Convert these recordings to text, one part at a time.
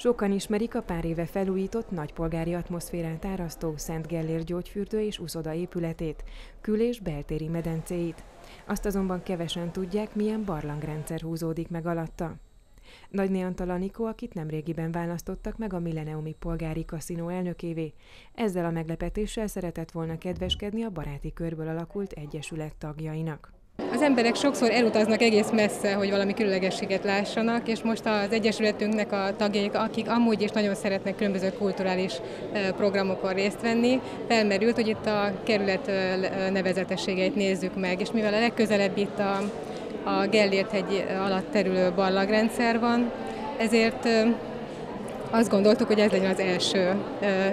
Sokan ismerik a pár éve felújított, nagypolgári atmoszférát árasztó Szent Gellér gyógyfürdő és uszoda épületét, kül- és beltéri medencéit. Azt azonban kevesen tudják, milyen barlangrendszer húzódik meg alatta. Nagy Antal Anikó, akit nemrégiben választottak meg a Milleniumi Polgári Kaszinó elnökévé, ezzel a meglepetéssel szeretett volna kedveskedni a baráti körből alakult egyesület tagjainak. Az emberek sokszor elutaznak egész messze, hogy valami különlegességet lássanak, és most az Egyesületünknek a tagjai, akik amúgy is nagyon szeretnek különböző kulturális programokon részt venni, felmerült, hogy itt a kerület nevezetességeit nézzük meg, és mivel a legközelebb itt a, a Gellért hegy alatt terülő barlagrendszer van, ezért azt gondoltuk, hogy ez legyen az első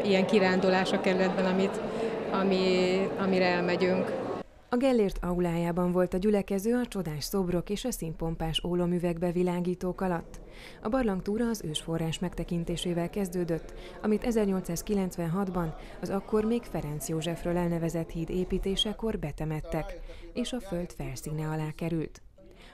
ilyen kirándulás a kerületben, amit, ami, amire elmegyünk. A Gellért aulájában volt a gyülekező a csodás szobrok és a színpompás ólomüvegbe világítók alatt. A barlangtúra az ősforrás megtekintésével kezdődött, amit 1896-ban az akkor még Ferenc Józsefről elnevezett híd építésekor betemettek, és a föld felszíne alá került.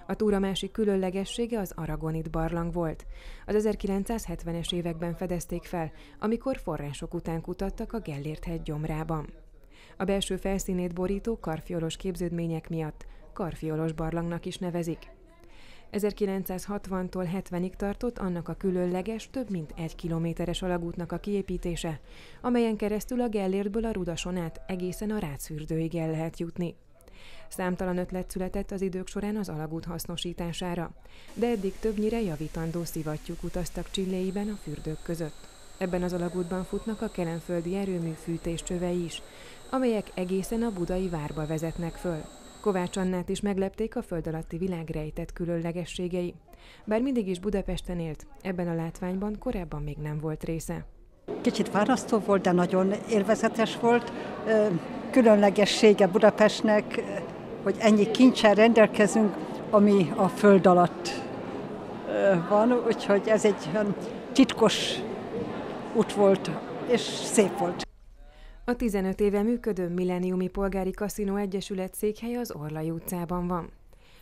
A túra másik különlegessége az Aragonit barlang volt. Az 1970-es években fedezték fel, amikor források után kutattak a Gellért hegy gyomrában. A belső felszínét borító karfiolos képződmények miatt karfiolos barlangnak is nevezik. 1960-tól 70-ig tartott annak a különleges, több mint egy kilométeres alagútnak a kiépítése, amelyen keresztül a Gellértből a Rudason át egészen a Rácfürdőig el lehet jutni. Számtalan ötlet született az idők során az alagút hasznosítására, de eddig többnyire javítandó szivattyúk utaztak Csilléiben a fürdők között. Ebben az alagútban futnak a kelenföldi erőmű fűtéscsövei is, amelyek egészen a budai várba vezetnek föl. Kovács Annát is meglepték a föld alatti világ rejtett különlegességei. Bár mindig is Budapesten élt, ebben a látványban korábban még nem volt része. Kicsit fárasztó volt, de nagyon élvezetes volt. Különlegessége Budapestnek, hogy ennyi kincsel rendelkezünk, ami a föld alatt van, úgyhogy ez egy titkos út volt, és szép volt. A 15 éve működő Milleniumi Polgári Kaszinó Egyesület székhelye az Orlai utcában van.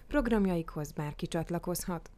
Programjaikhoz bárki csatlakozhat.